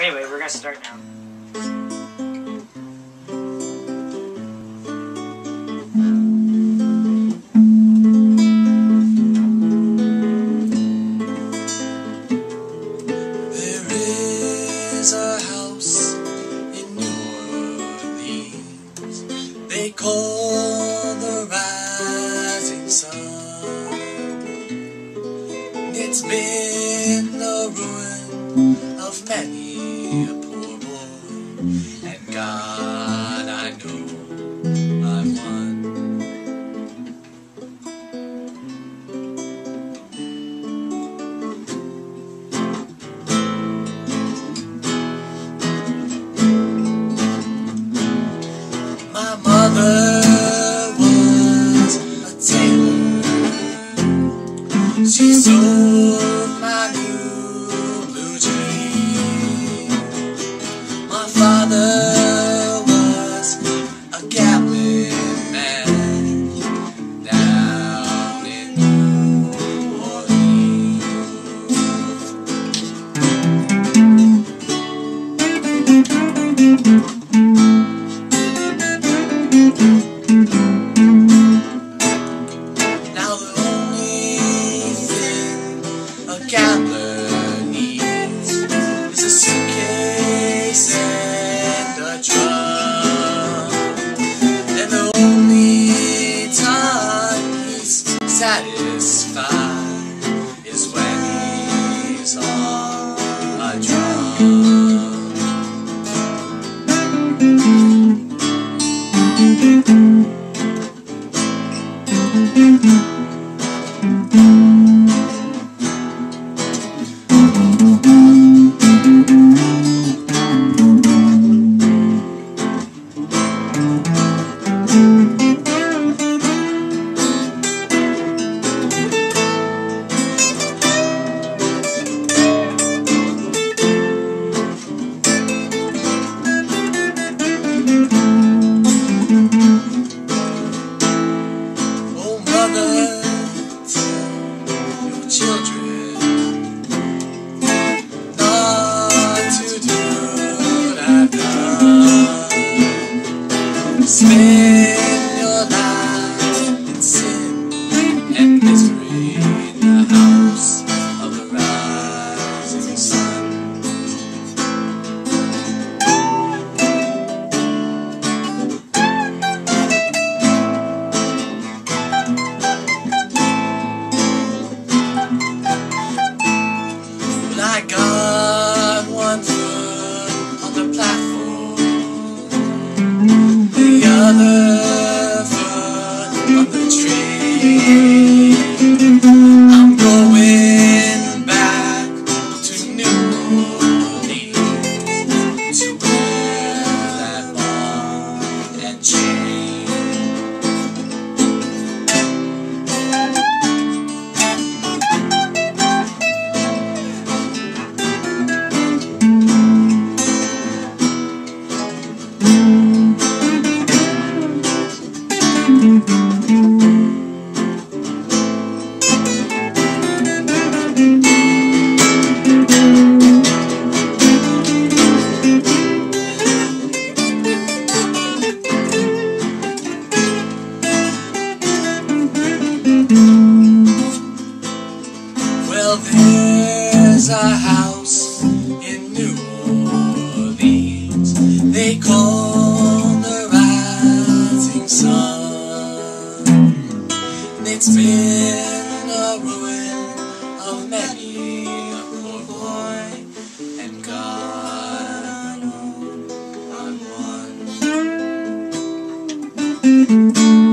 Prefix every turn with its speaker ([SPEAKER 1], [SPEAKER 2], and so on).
[SPEAKER 1] Anyway, we're gonna start now.
[SPEAKER 2] call the rising sun. It's been the ruin of many a poor boy, and God, I know I'm. My mother. She sold Father. history. Mm. it's been a ruin of many a poor boy, and God alone, I'm one.